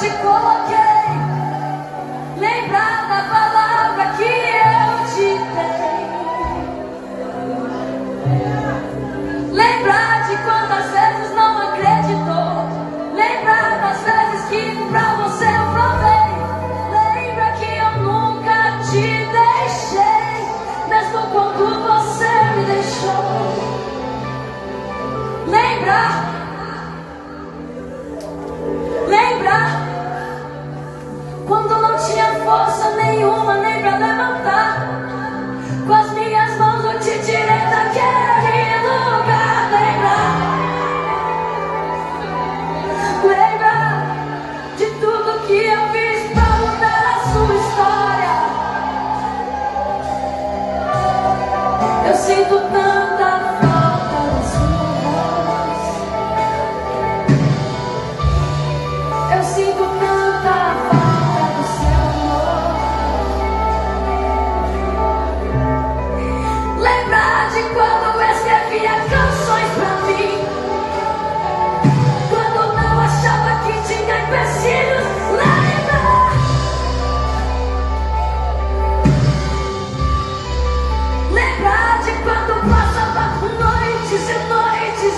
te coloquei. Lembrar da palavra que eu te dei. Lembrar de quantas vezes não acreditou. Lembrar das vezes que pra você eu provei. Lembra que eu nunca te deixei. Mesmo quando você me deixou. Lembrar.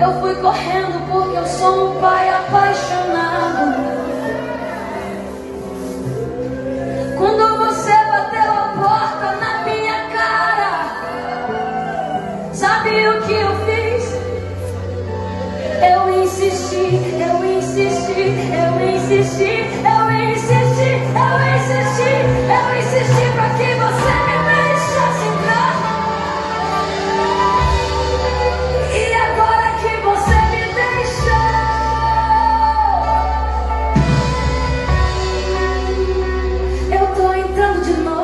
eu fui correndo porque eu sou um pai apaixonado. Quando você bateu a porta na minha cara, sabe o que eu fiz? Eu insisti, eu insisti, eu insisti, tomorrow.